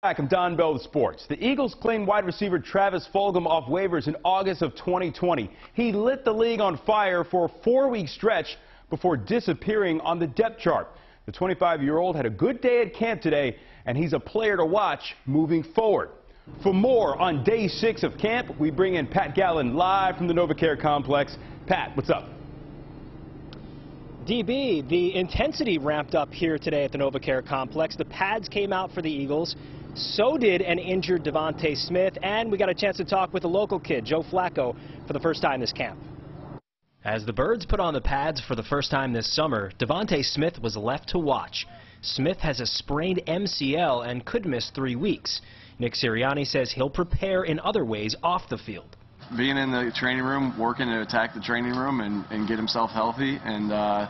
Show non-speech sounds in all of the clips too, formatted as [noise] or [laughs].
Back, I'm Don Bell with Sports. The Eagles claimed wide receiver Travis Fulgham off waivers in August of 2020. He lit the league on fire for a four-week stretch before disappearing on the depth chart. The 25-year-old had a good day at camp today, and he's a player to watch moving forward. For more on day six of camp, we bring in Pat Gallen live from the NovaCare complex. Pat, what's up? DB, the intensity ramped up here today at the NovaCare complex. The pads came out for the Eagles. So did an injured DeVonta Smith, and we got a chance to talk with a local kid, Joe Flacco, for the first time this camp. As the Birds put on the pads for the first time this summer, DeVonta Smith was left to watch. Smith has a sprained MCL and could miss three weeks. Nick Sirianni says he'll prepare in other ways off the field being in the training room, working to attack the training room and, and get himself healthy and uh,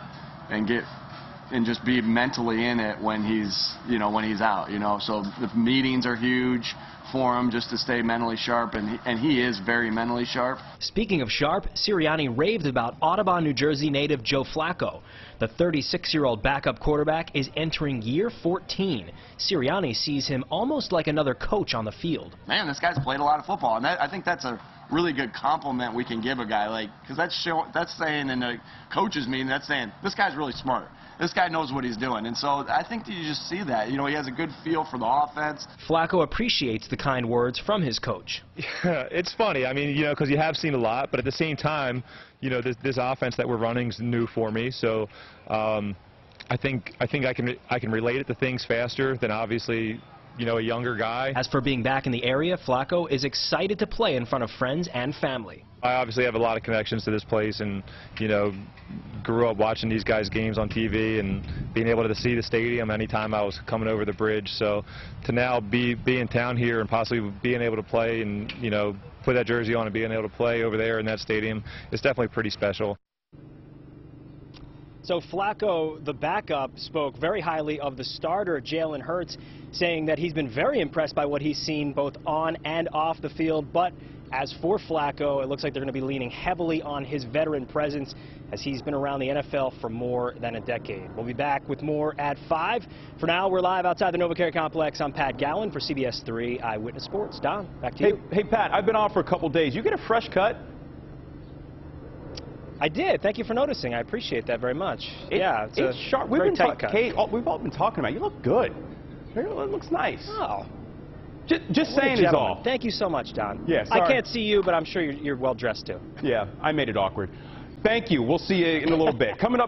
and get and just be mentally in it when he's you know when he's out. You know, so the meetings are huge for him just to stay mentally sharp, and he, and he is very mentally sharp. Speaking of sharp, Sirianni raved about Audubon, New Jersey native Joe Flacco. The 36-year-old backup quarterback is entering year 14. Sirianni sees him almost like another coach on the field. Man, this guy's played a lot of football, and that, I think that's a really good compliment we can give a guy like because that's show, that's saying in a coaches meeting that's saying this guy's really smart. This guy knows what he's doing. And so I think you just see that you know he has a good feel for the offense. Flacco appreciates the kind words from his coach. Yeah, [laughs] it's funny I mean you know because you have seen a lot but at the same time you know this this offense that we're running is new for me. So um, I think I think I can I can relate it to things faster than obviously you know, a younger guy. As for being back in the area, Flacco is excited to play in front of friends and family. I obviously have a lot of connections to this place and, you know, grew up watching these guys' games on TV and being able to see the stadium anytime I was coming over the bridge. So to now be, be in town here and possibly being able to play and, you know, put that jersey on and being able to play over there in that stadium is definitely pretty special. So Flacco, the backup, spoke very highly of the starter, Jalen Hurts, saying that he's been very impressed by what he's seen both on and off the field. But as for Flacco, it looks like they're going to be leaning heavily on his veteran presence as he's been around the NFL for more than a decade. We'll be back with more at 5. For now, we're live outside the NovaCare Complex. I'm Pat Gallen for CBS 3 Eyewitness Sports. Don, back to hey, you. Hey, Pat, I've been off for a couple days. You get a fresh cut? I did. Thank you for noticing. I appreciate that very much. It, yeah, it's, it's sharp. We've been cut. Kate, we've all been talking about. You look good. It looks nice. Oh. Just, just saying is all. Thank you so much, Don. Yeah, I can't see you, but I'm sure you're, you're well dressed too. Yeah, I made it awkward. Thank you. We'll see you in a little bit. Coming [laughs] up.